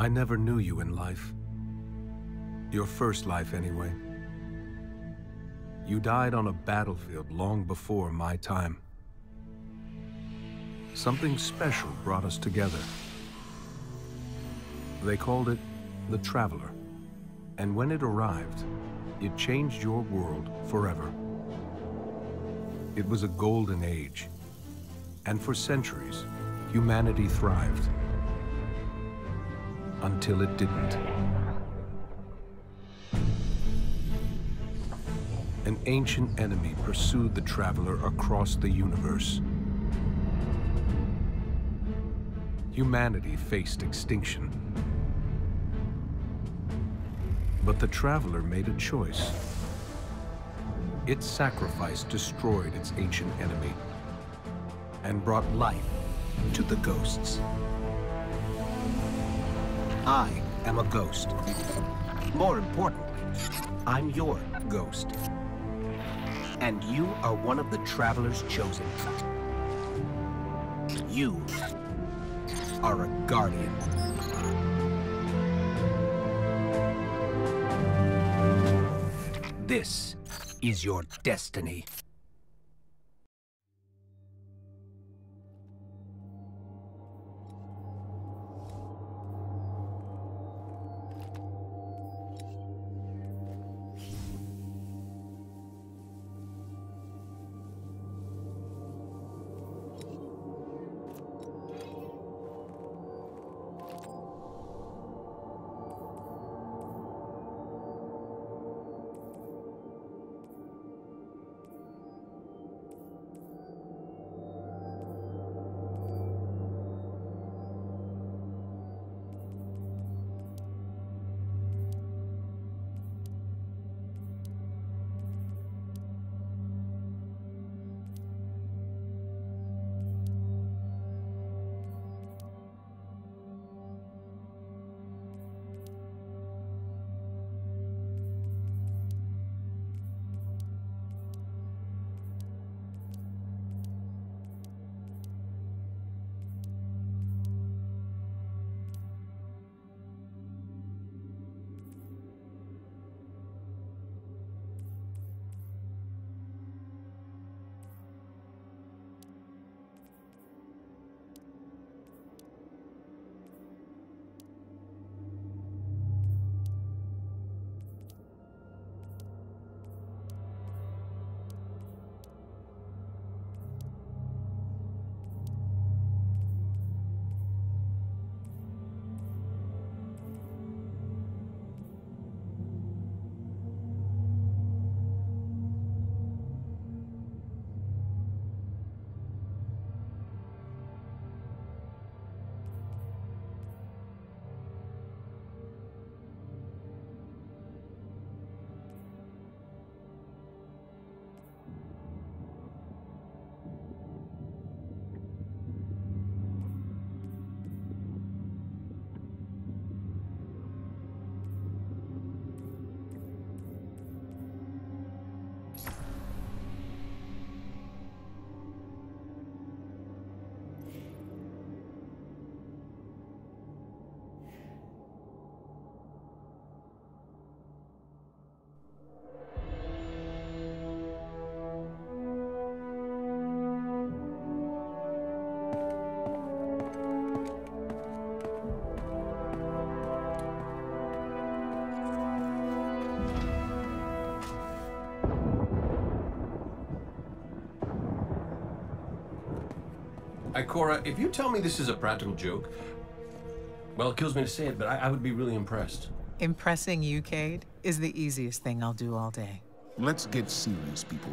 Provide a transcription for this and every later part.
I never knew you in life. Your first life, anyway. You died on a battlefield long before my time. Something special brought us together. They called it the Traveler. And when it arrived, it changed your world forever. It was a golden age. And for centuries, humanity thrived. Until it didn't. An ancient enemy pursued the Traveler across the universe. Humanity faced extinction. But the Traveler made a choice. Its sacrifice destroyed its ancient enemy and brought life to the ghosts. I am a ghost. More importantly, I'm your ghost. And you are one of the Traveler's chosen. You are a guardian. This is your destiny. Ikora, if you tell me this is a practical joke, well, it kills me to say it, but I, I would be really impressed. Impressing you, Cayde, is the easiest thing I'll do all day. Let's get serious, people.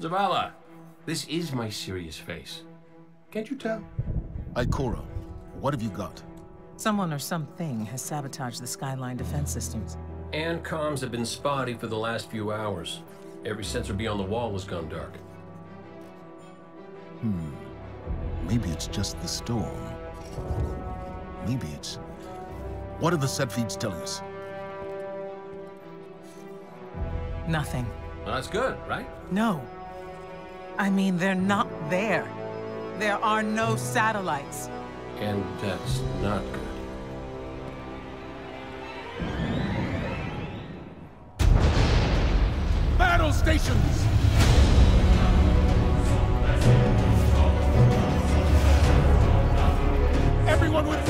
Zavala, this is my serious face. Can't you tell? Ikora, what have you got? Someone or something has sabotaged the Skyline defense systems. And comms have been spotty for the last few hours. Every sensor beyond the wall has gone dark. Hmm. Maybe it's just the storm. Maybe it's... What are the set feeds telling us? Nothing. Well, that's good, right? No. I mean, they're not there. There are no satellites. And that's not good. Battle stations! Everyone with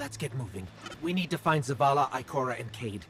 Let's get moving. We need to find Zavala, Ikora, and Cayde.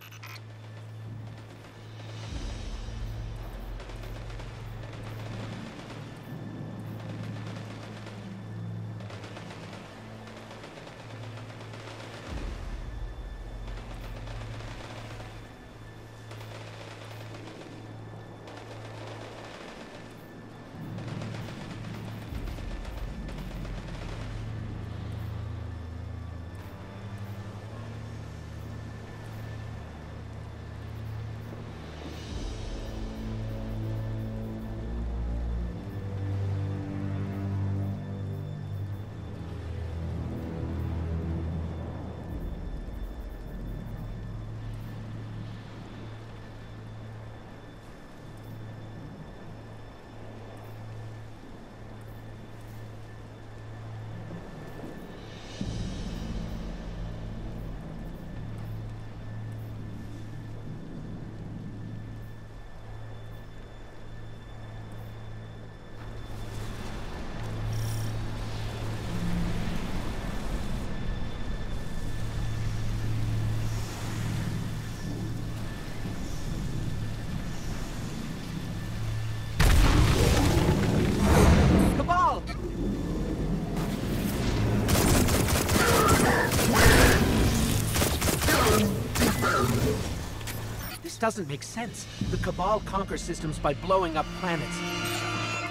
doesn't make sense. The Cabal conquer systems by blowing up planets.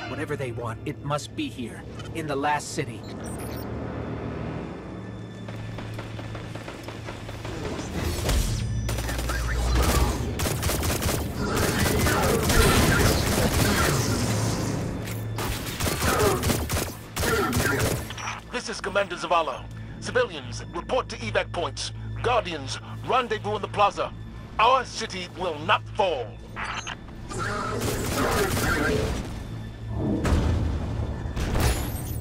Whatever they want, it must be here, in the last city. This is Commander Zavala. Civilians, report to evac points. Guardians, rendezvous in the plaza. Our city will not fall.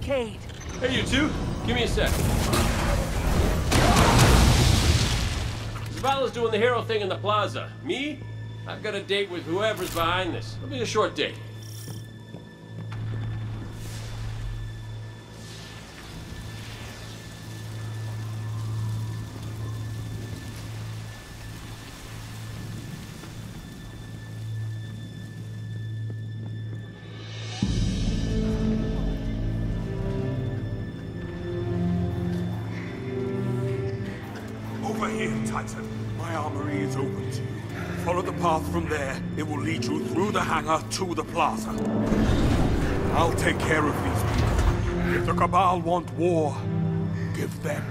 Cayde, Hey, you two, give me a sec. Zavala's doing the hero thing in the plaza. Me? I've got a date with whoever's behind this. It'll be a short date. Hangar to the plaza. I'll take care of these people. If the Cabal want war, give them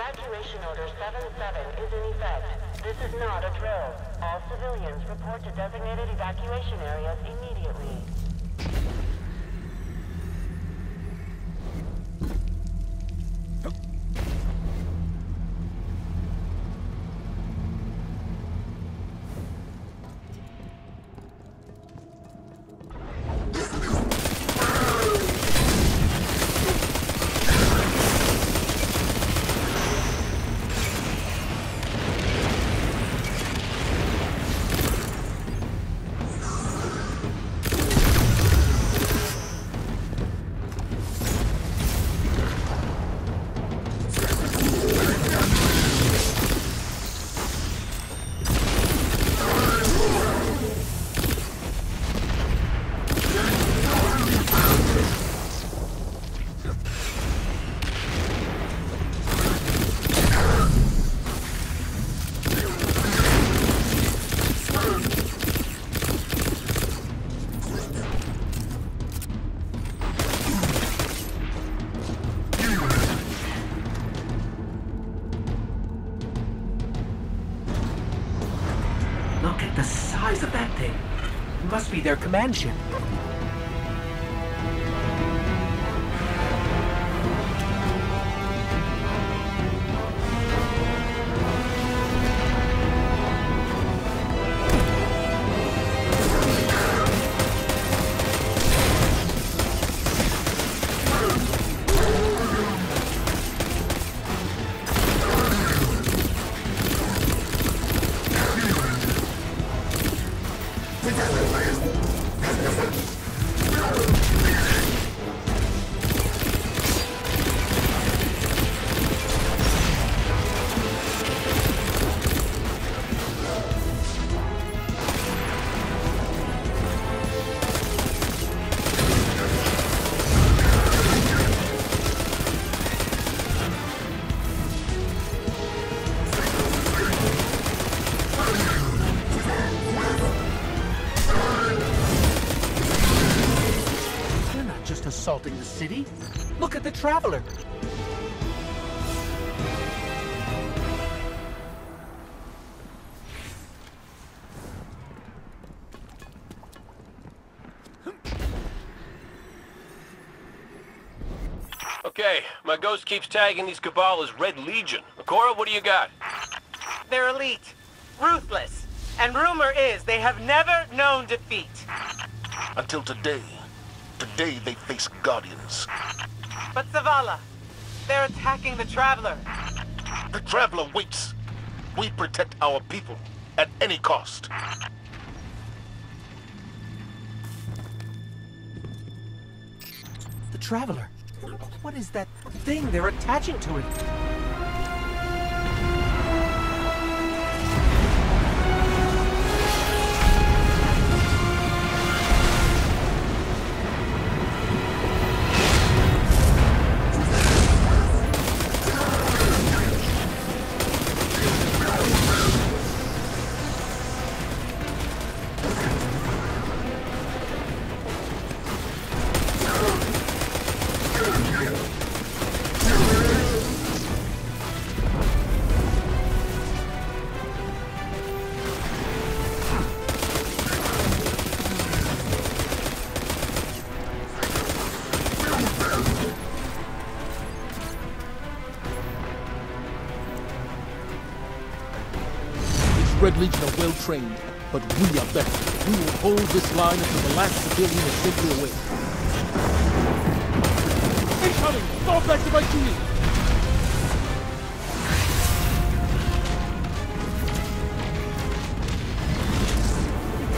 Evacuation Order 7-7 is in effect. This is not a drill. All civilians report to designated evacuation areas ship. City. Look at the Traveler. Okay, my ghost keeps tagging these Cabal as Red Legion. Cora, what do you got? They're elite, ruthless, and rumor is they have never known defeat. Until today. Today they face Guardians. But Zavala, they're attacking the Traveler. The Traveler waits. We protect our people at any cost. The Traveler. What is that thing they're attaching to it? Legion are well trained, but we are better. We will hold this line until the last civilian is safely away. Incoming! Fall back to my shield!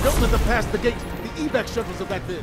Don't let them pass the gate. The evac shuttles are back there.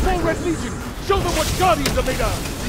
Small Red Legion, show them what Guardians are made of!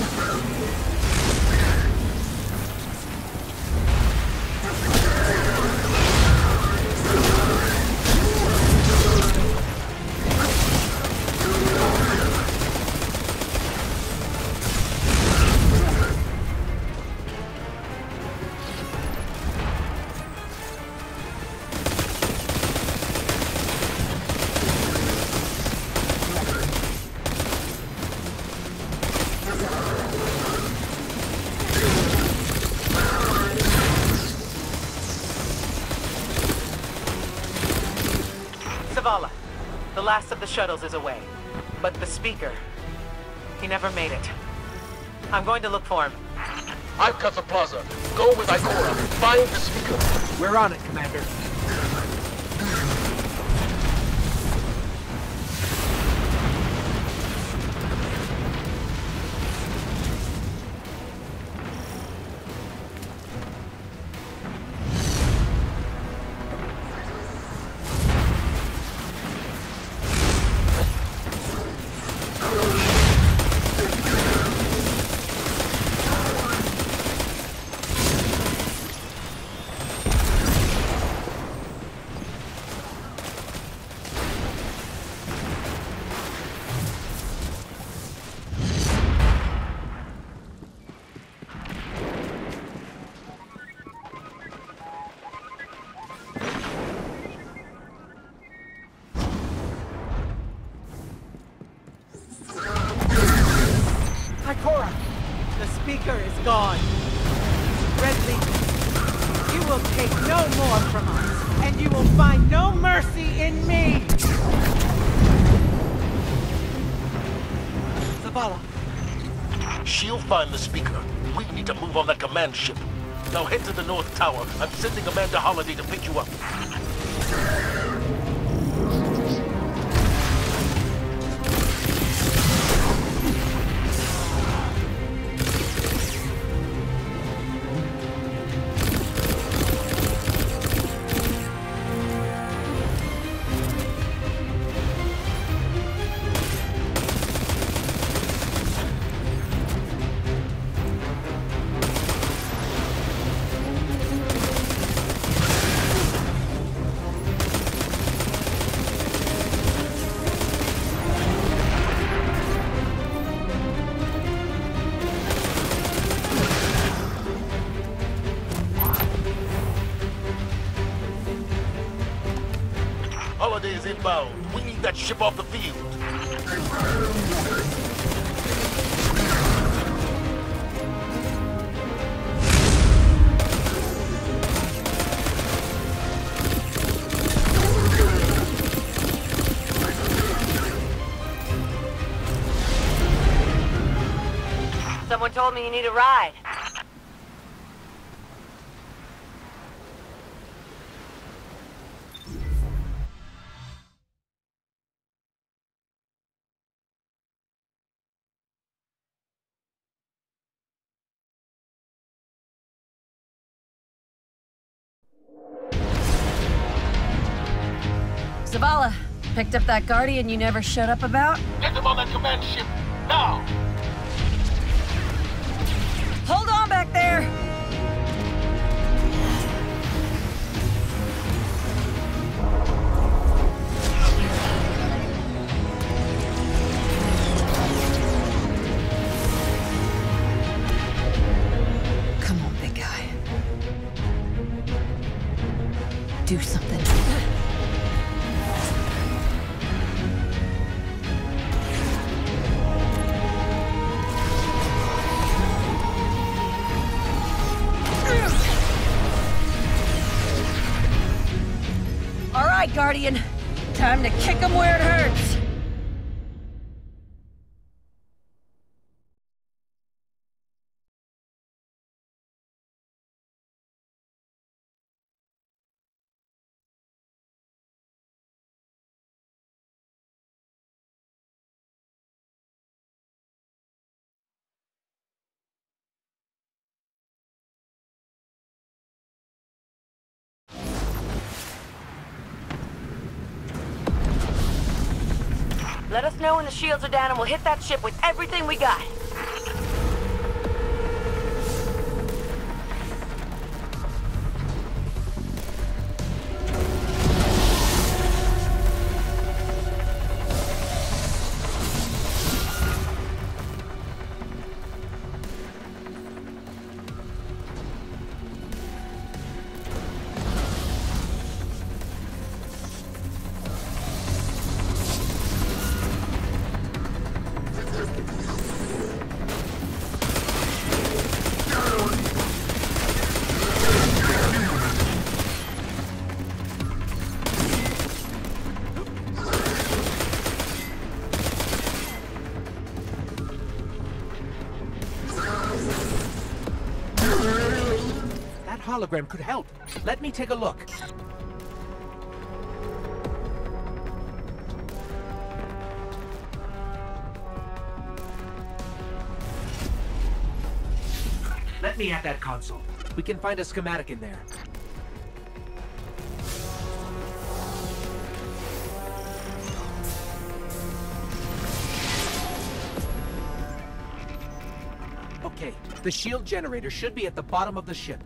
Last of the shuttles is away. But the speaker, he never made it. I'm going to look for him. I've cut the plaza. Go with Ikora. Find the speaker. We're on it, Commander. Find the speaker. We need to move on that command ship. Now head to the North Tower. I'm sending Amanda Holliday to pick you up. Someone told me you need a ride. Zavala, picked up that Guardian you never showed up about? Get them on that command ship, now! Guardian. Time to kick him where Know when the shields are down and we'll hit that ship with everything we got. Hologram could help. Let me take a look. Let me at that console. We can find a schematic in there. Okay, the shield generator should be at the bottom of the ship.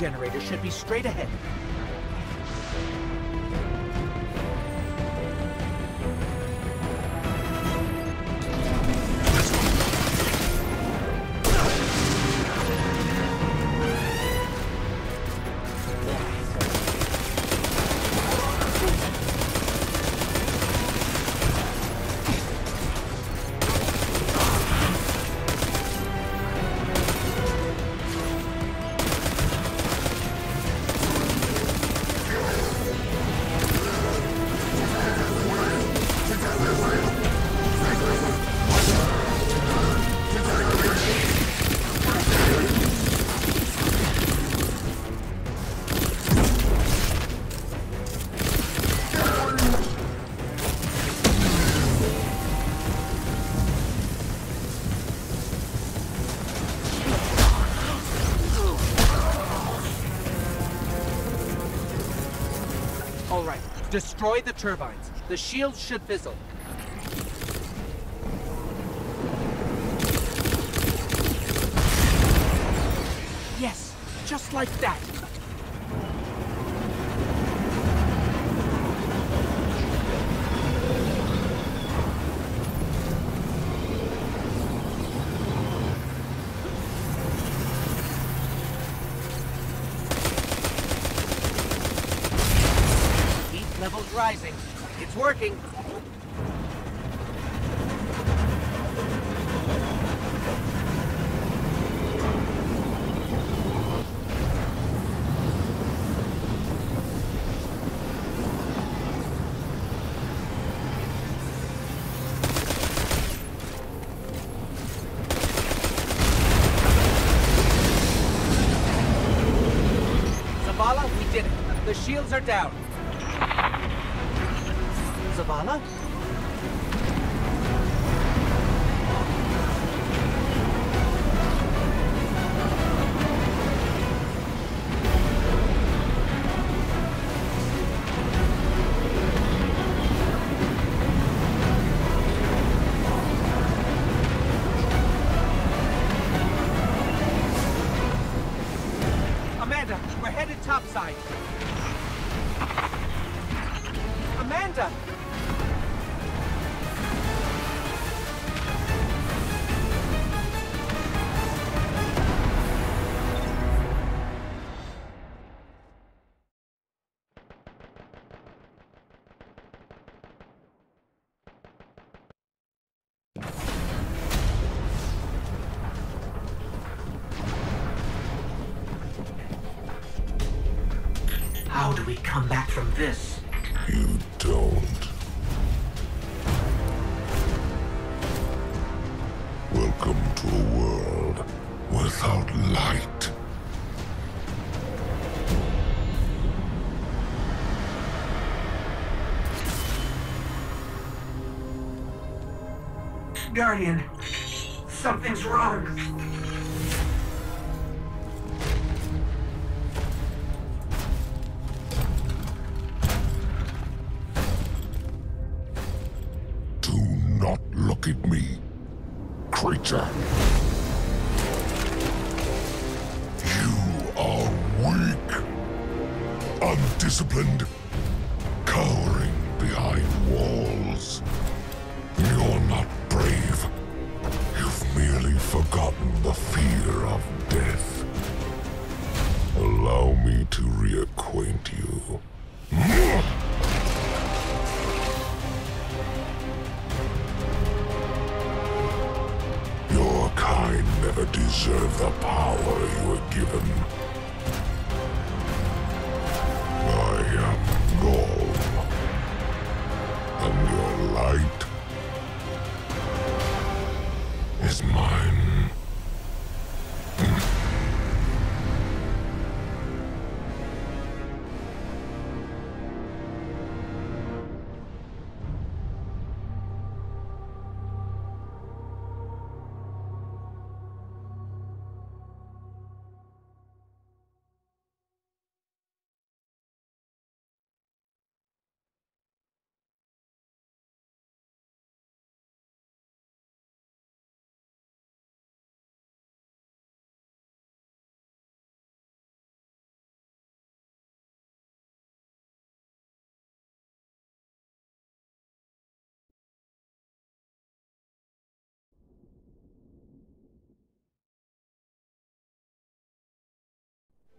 Generator should be straight ahead. Destroy the turbines. The shields should fizzle. Yes, just like that. Heat levels rising. It's working. Zavala, we did it. The shields are down. Zavala? Guardian, something's wrong. Do not look at me, creature. You are weak, undisciplined, cowering behind walls. Fear of death. Allow me to reacquaint you. Your kind never deserved the power you were given.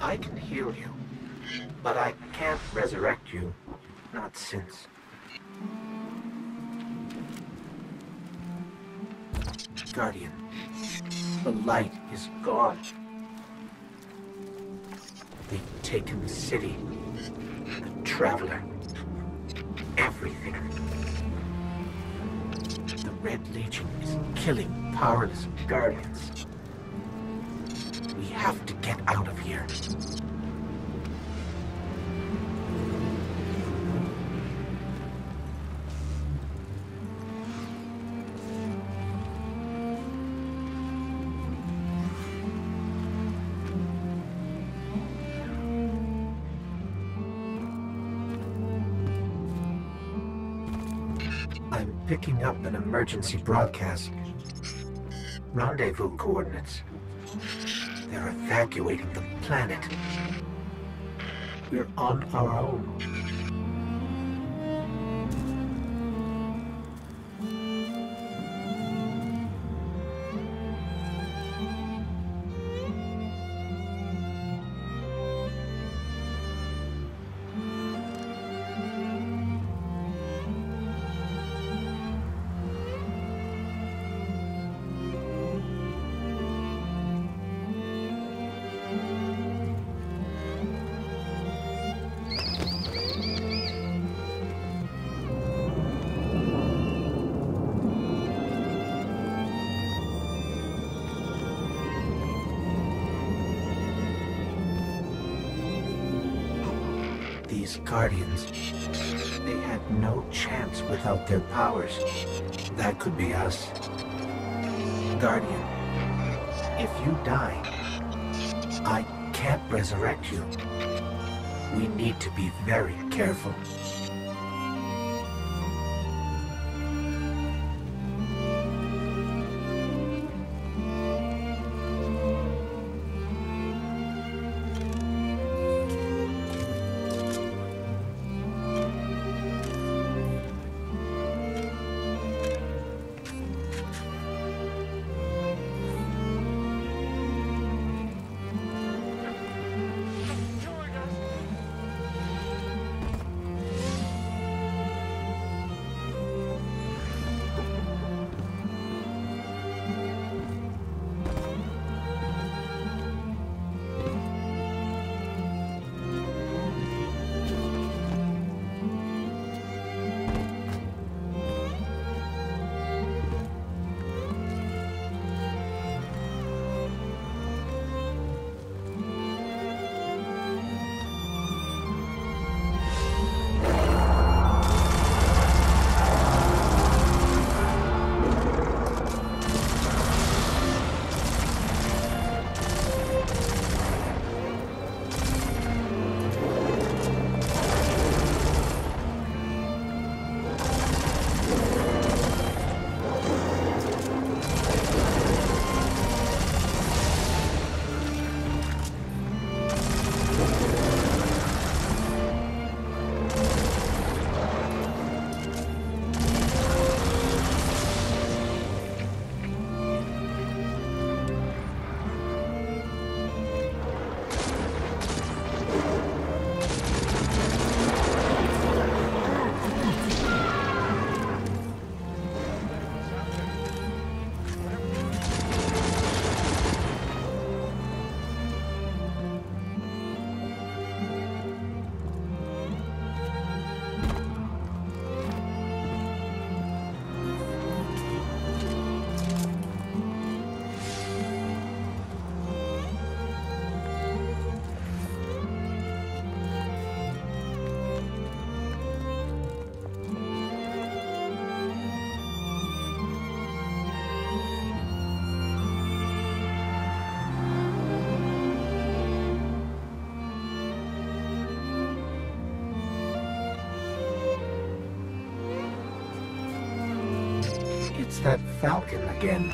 I can heal you, but I can't resurrect you. Not since. Guardian, the light is gone. They've taken the city, the Traveler, everything. The Red Legion is killing powerless Guardians. Have to get out of here. I'm picking up an emergency broadcast. Rendezvous coordinates. They're evacuating the planet. We're on our own. These Guardians, they had no chance without their powers. That could be us. Guardian, if you die, I can't resurrect you. We need to be very careful. Falcon again.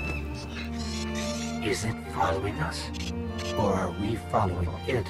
Is it following us? Or are we following it?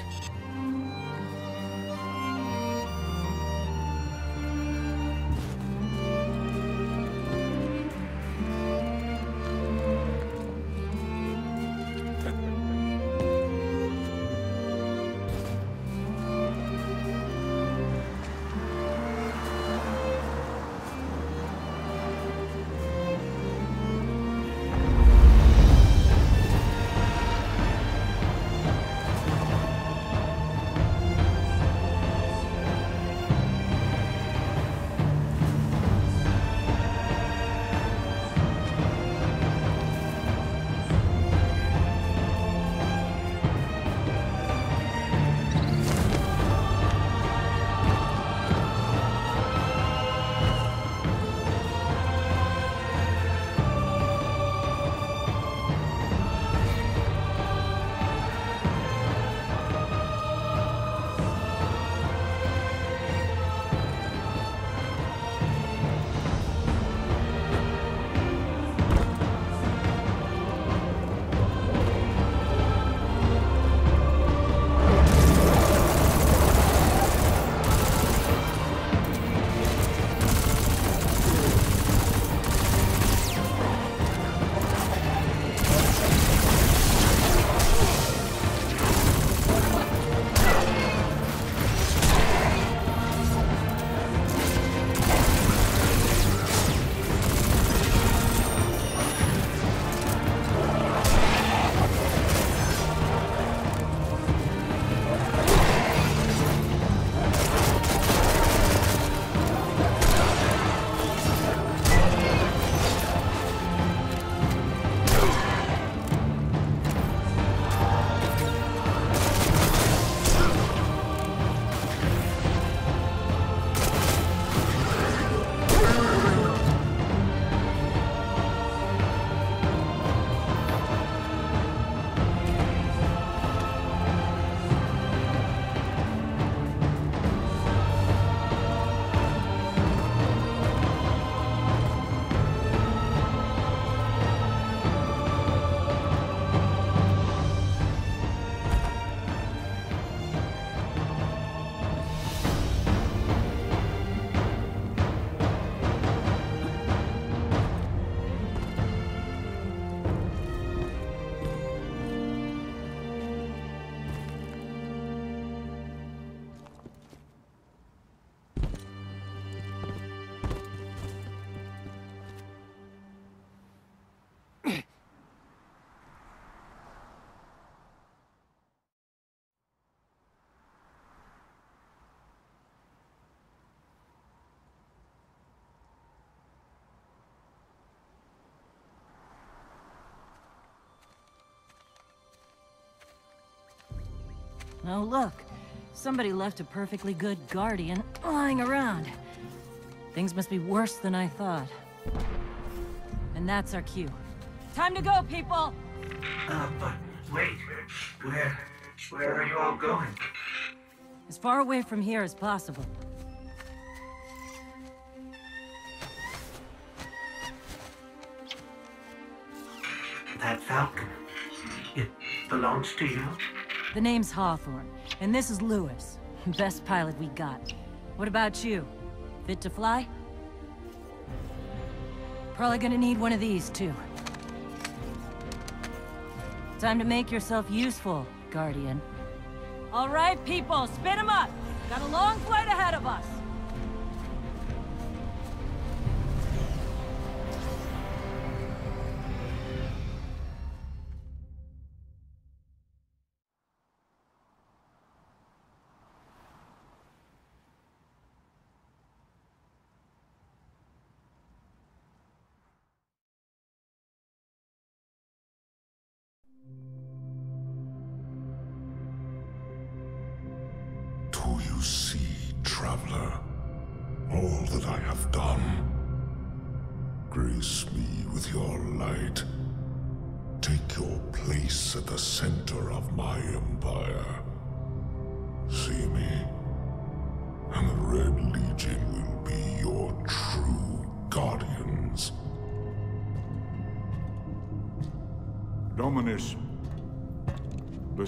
Oh, look. Somebody left a perfectly good Guardian lying around. Things must be worse than I thought. And that's our cue. Time to go, people! Uh, but wait. Where... where are you all going? As far away from here as possible. That Falcon, it belongs to you? The name's Hawthorne, and this is Louis. Best pilot we got. What about you? Fit to fly? Probably gonna need one of these, too. Time to make yourself useful, Guardian. All right, people, spin 'em up! Got a long flight ahead of us!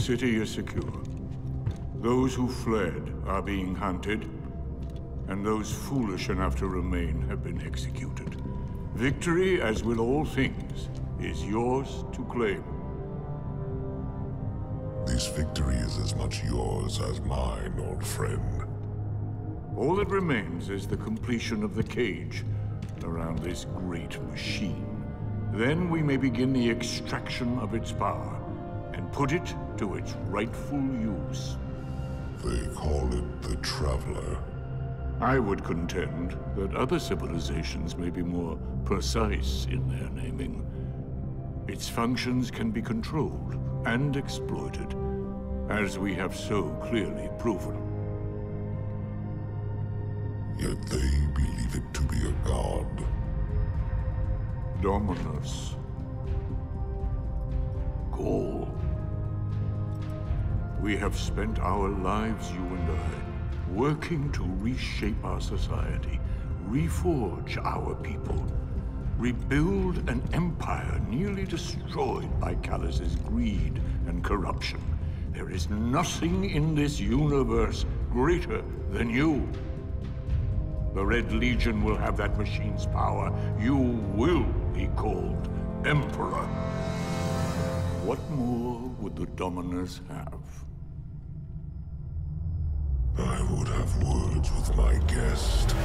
City is secure. Those who fled are being hunted, and those foolish enough to remain have been executed. Victory, as with all things, is yours to claim. This victory is as much yours as mine, old friend. All that remains is the completion of the cage around this great machine. Then we may begin the extraction of its power and put it to its rightful use. They call it the Traveler. I would contend that other civilizations may be more precise in their naming. Its functions can be controlled and exploited, as we have so clearly proven. Yet they believe it to be a god. Dominus. Ghaul. We have spent our lives, you and I, working to reshape our society, reforge our people, rebuild an empire nearly destroyed by Calus's greed and corruption. There is nothing in this universe greater than you. The Red Legion will have that machine's power. You will be called Emperor. What more would the Dominus have? I would have words with my guest.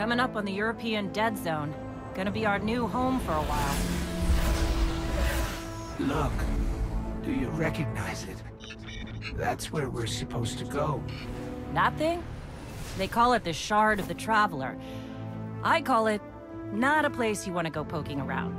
Coming up on the European Dead Zone. Gonna be our new home for a while. Look, do you recognize it? That's where we're supposed to go. That thing? They call it the Shard of the Traveler. I call it not a place you want to go poking around.